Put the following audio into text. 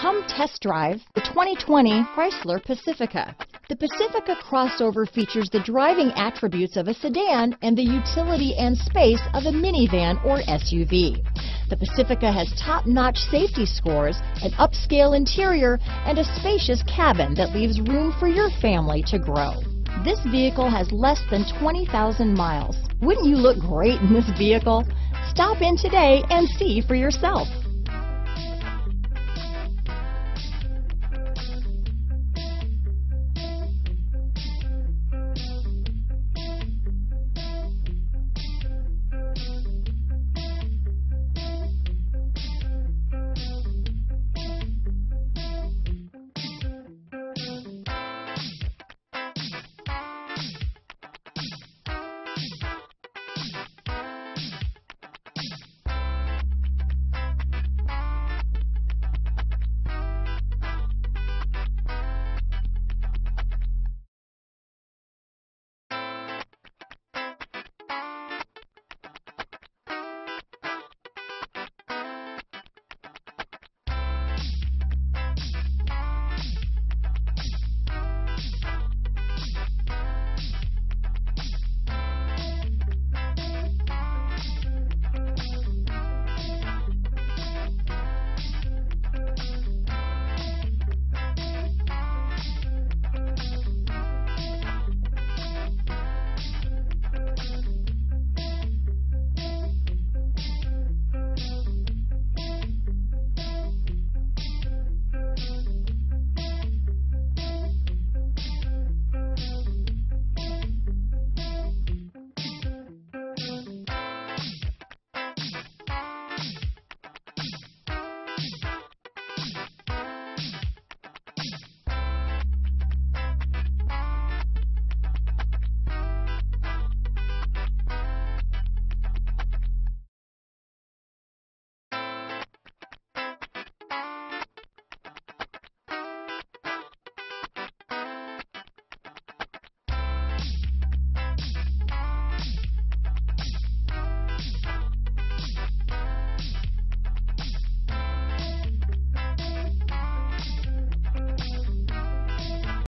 Come test drive the 2020 Chrysler Pacifica. The Pacifica crossover features the driving attributes of a sedan and the utility and space of a minivan or SUV. The Pacifica has top-notch safety scores, an upscale interior, and a spacious cabin that leaves room for your family to grow. This vehicle has less than 20,000 miles. Wouldn't you look great in this vehicle? Stop in today and see for yourself.